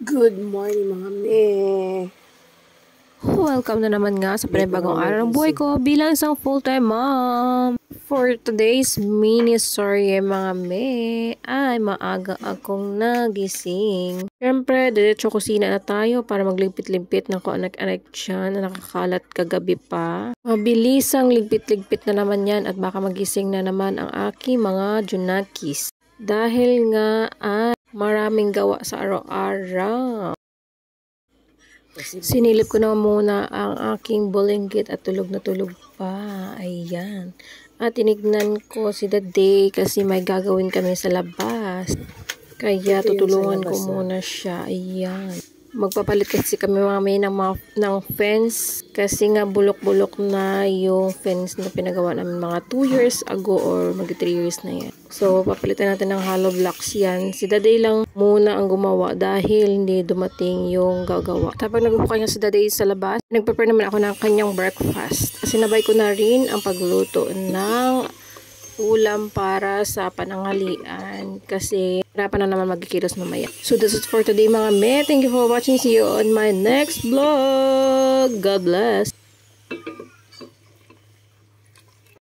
Good morning mga me. Welcome na naman nga sa panibagong araw ng buhay ko bilang isang full-time mom. For today's mini story mga me, ay maaga akong nagising. Siyempre, diretso kusina na tayo para maglimpit-limpit ng kung anak-anak dyan na nakakalat kagabi pa. Mabilisang ligpit-ligpit na naman yan at baka magising na naman ang aking mga junakis. Dahil nga ay maraming gawa sa araw-araw. Sinilip ko na muna ang aking bulinggit at tulog na tulog pa. Ayan. At tinignan ko si Daday kasi may gagawin kami sa labas. Kaya tutulungan ko muna siya. Ayan. Magpapalit kasi kami mga may ng, mga, ng fence kasi nga bulok-bulok na yung fence na pinagawa namin mga 2 years ago or mag 3 years na yan. So, papalitan natin ng hollow blocks yan. Si Daday lang muna ang gumawa dahil hindi dumating yung gagawa. Tapos nagbuka niya si Daday sa labas, nagprepare naman ako ng kanyang breakfast. Sinabay ko na rin ang pagluto ng ulam para sa pananghalian kasi harapan na naman magkikilos mamaya. So that's it for today mga me. Thank you for watching. See you on my next vlog. God bless.